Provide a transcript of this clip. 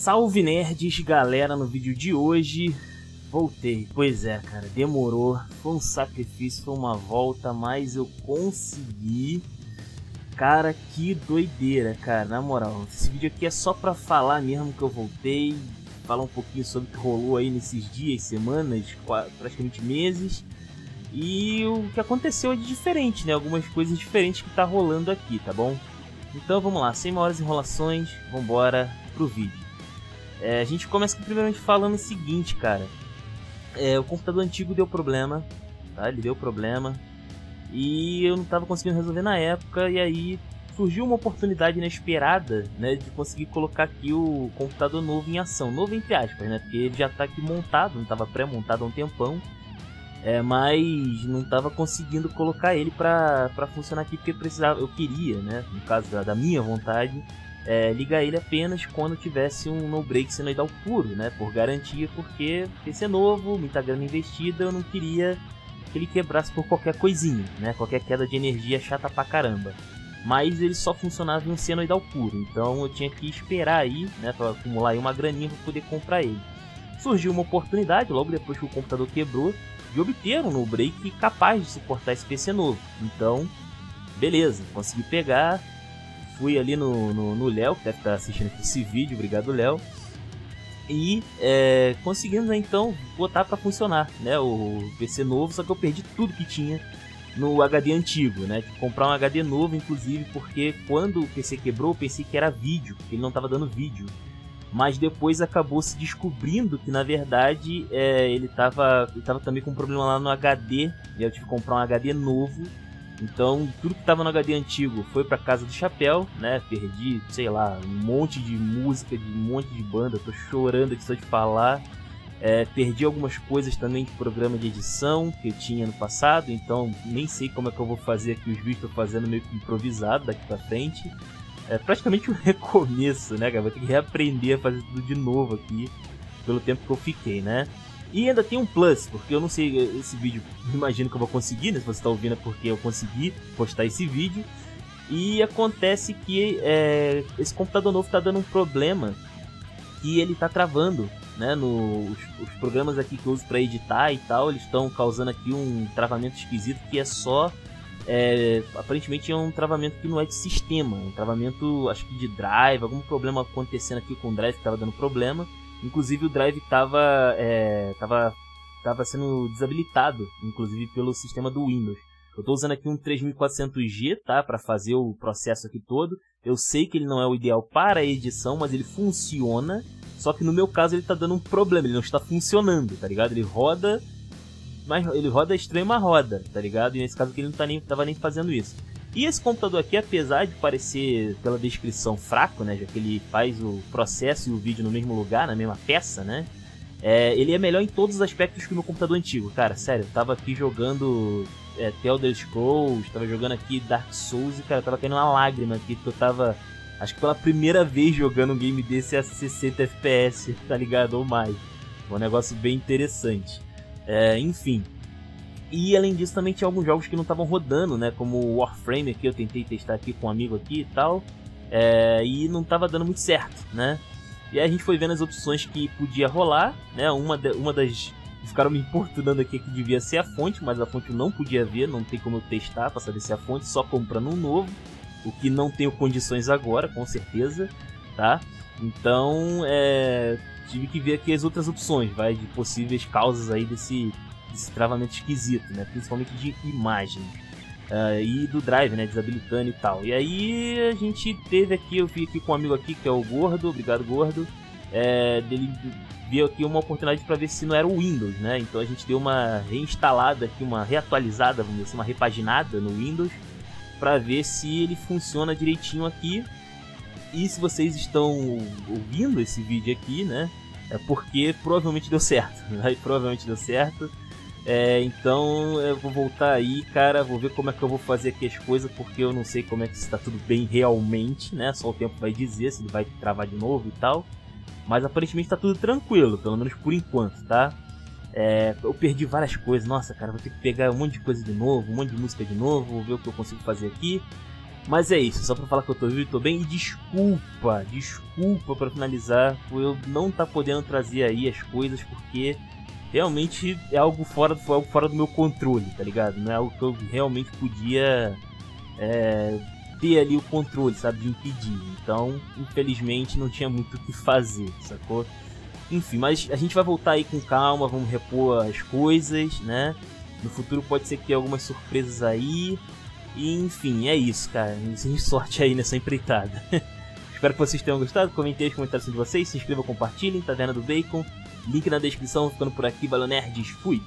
Salve nerds, galera, no vídeo de hoje voltei. Pois é, cara, demorou, foi um sacrifício, foi uma volta, mas eu consegui. Cara, que doideira, cara, na moral. Esse vídeo aqui é só pra falar mesmo que eu voltei, falar um pouquinho sobre o que rolou aí nesses dias, semanas, praticamente meses. E o que aconteceu é de diferente, né? Algumas coisas diferentes que tá rolando aqui, tá bom? Então vamos lá, sem maiores enrolações, vambora pro vídeo. É, a gente começa primeiramente falando o seguinte, cara. É, o computador antigo deu problema, tá? Ele deu problema. E eu não estava conseguindo resolver na época, e aí surgiu uma oportunidade inesperada, né, de conseguir colocar aqui o computador novo em ação. Novo entre aspas, né, porque ele já está aqui montado, não estava pré-montado há um tempão. É, mas não estava conseguindo colocar ele para funcionar aqui porque precisava, eu queria, né, no caso da, da minha vontade, é, ligar ele apenas quando tivesse um no-break senoidal puro, né? Por garantia, porque PC novo, muita grana investida, eu não queria que ele quebrasse por qualquer coisinha, né? Qualquer queda de energia chata pra caramba. Mas ele só funcionava em um senoidal puro, então eu tinha que esperar aí, né? Pra acumular aí uma graninha pra poder comprar ele. Surgiu uma oportunidade, logo depois que o computador quebrou, de obter um no-break capaz de suportar esse PC novo. Então, beleza, consegui pegar, fui ali no Léo, que deve estar assistindo esse vídeo, obrigado Léo. E é, conseguimos então botar para funcionar né, o PC novo, só que eu perdi tudo que tinha no HD antigo, né? Comprar um HD novo, inclusive, porque quando o PC quebrou, eu pensei que era vídeo, que ele não estava dando vídeo. Mas depois acabou se descobrindo que na verdade é, ele estava tava também com um problema lá no HD. E eu tive que comprar um HD novo então, tudo que tava no HD antigo foi pra casa do chapéu, né? Perdi, sei lá, um monte de música, de um monte de banda, tô chorando aqui só de falar. É, perdi algumas coisas também de programa de edição que eu tinha no passado, então nem sei como é que eu vou fazer aqui os vídeos, tô fazendo meio que improvisado daqui pra frente. É praticamente um recomeço, né, cara? Vou ter que reaprender a fazer tudo de novo aqui, pelo tempo que eu fiquei, né? E ainda tem um plus, porque eu não sei esse vídeo, imagino que eu vou conseguir, né? Se você está ouvindo é porque eu consegui postar esse vídeo. E acontece que é, esse computador novo está dando um problema e ele está travando, né? No, os, os, programas aqui que eu uso para editar e tal, eles estão causando aqui um travamento esquisito que é só é, aparentemente é um travamento que não é de sistema, um travamento acho que de drive, algum problema acontecendo aqui com o drive que estava dando problema. Inclusive o drive estava é, tava, tava sendo desabilitado, inclusive pelo sistema do Windows. Eu estou usando aqui um 3400G, tá, para fazer o processo aqui todo. Eu sei que ele não é o ideal para a edição, mas ele funciona. Só que no meu caso ele está dando um problema, ele não está funcionando, tá ligado? Ele roda, mas ele roda extrema roda, tá ligado? E nesse caso aqui ele não tá nem, tava nem fazendo isso. E esse computador aqui, apesar de parecer pela descrição fraco, né, já que ele faz o processo e o vídeo no mesmo lugar, na mesma peça, né, é, ele é melhor em todos os aspectos que o meu computador antigo. Cara, sério, eu tava aqui jogando é, The Elder Scrolls, tava jogando aqui Dark Souls e, cara, tava tendo uma lágrima aqui, porque eu tava, acho que pela primeira vez jogando um game desse a 60 FPS, tá ligado? Ou mais. Um negócio bem interessante. É, enfim, e além disso também tinha alguns jogos que não estavam rodando, né? Como Warframe aqui, eu tentei testar aqui com um amigo aqui e tal. É, e não estava dando muito certo, né? E aí a gente foi vendo as opções que podia rolar, né? Uma, de, uma das. Ficaram me importunando aqui que devia ser a fonte, mas a fonte eu não podia ver, não tem como eu testar para saber se é a fonte, só comprando um novo. O que não tenho condições agora, com certeza, tá? Então, é, tive que ver aqui as outras opções, vai, de possíveis causas aí desse, desse travamento esquisito, né? Principalmente de imagem. Uh, e do drive, né? Desabilitando e tal. E aí a gente teve aqui, eu vi aqui com um amigo aqui que é o Gordo, obrigado Gordo. É, dele viu aqui uma oportunidade para ver se não era o Windows, né? Então a gente deu uma reinstalada aqui, uma reatualizada, vamos dizer assim, uma repaginada no Windows para ver se ele funciona direitinho aqui. E se vocês estão ouvindo esse vídeo aqui, né? É porque provavelmente deu certo. Né? Provavelmente deu certo. É, então eu vou voltar aí, cara, vou ver como é que eu vou fazer aqui as coisas, porque eu não sei como é que está tudo bem realmente, né? Só o tempo vai dizer se ele vai travar de novo e tal. Mas aparentemente está tudo tranquilo, pelo menos por enquanto, tá? É, eu perdi várias coisas, nossa, cara, vou ter que pegar um monte de coisa de novo, um monte de música de novo, vou ver o que eu consigo fazer aqui. Mas é isso, só pra falar que eu tô vivo e tô bem. E desculpa, desculpa para finalizar por eu não tá podendo trazer aí as coisas, porque realmente é algo fora, foi algo fora do meu controle, tá ligado? Não é algo que eu realmente podia é, ter ali o controle, sabe, de impedir. Então, infelizmente, não tinha muito o que fazer, sacou? Enfim, mas a gente vai voltar aí com calma, vamos repor as coisas, né? No futuro pode ser que tenha algumas surpresas aí. E, enfim, é isso, cara. Sem sorte aí nessa empreitada. Espero que vocês tenham gostado. Comentem os comentários de vocês. Se inscrevam, compartilhem. Taverna do Bacon. Link na descrição. Ficando por aqui. Valeu, nerds. Fui!